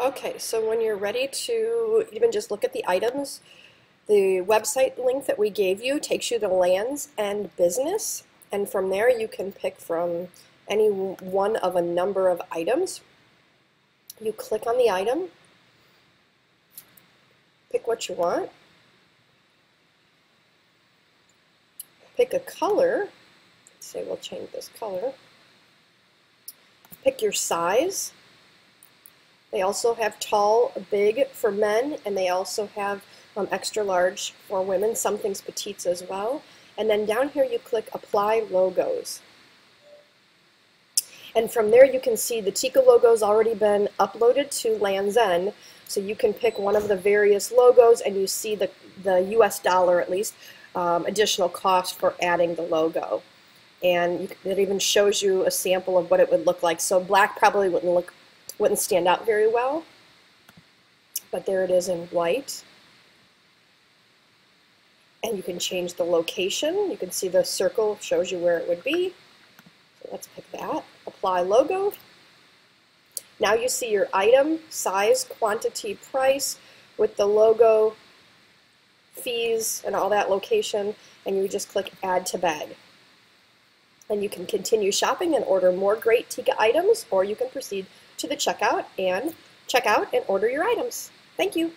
Okay, so when you're ready to even just look at the items, the website link that we gave you takes you to Lands End Business, and from there you can pick from any one of a number of items. You click on the item, pick what you want, pick a color, say we'll change this color, pick your size, they also have tall, big for men, and they also have um, extra large for women, some things petites as well. And then down here you click Apply Logos. And from there you can see the TICA logo's already been uploaded to Lands End, so you can pick one of the various logos and you see the, the US dollar at least um, additional cost for adding the logo. And it even shows you a sample of what it would look like. So black probably wouldn't look wouldn't stand out very well. But there it is in white. And you can change the location. You can see the circle shows you where it would be. So let's pick that. Apply logo. Now you see your item, size, quantity, price with the logo, fees, and all that location. And you just click Add to Bag. And you can continue shopping and order more great TICA items, or you can proceed to the checkout and check out and order your items. Thank you.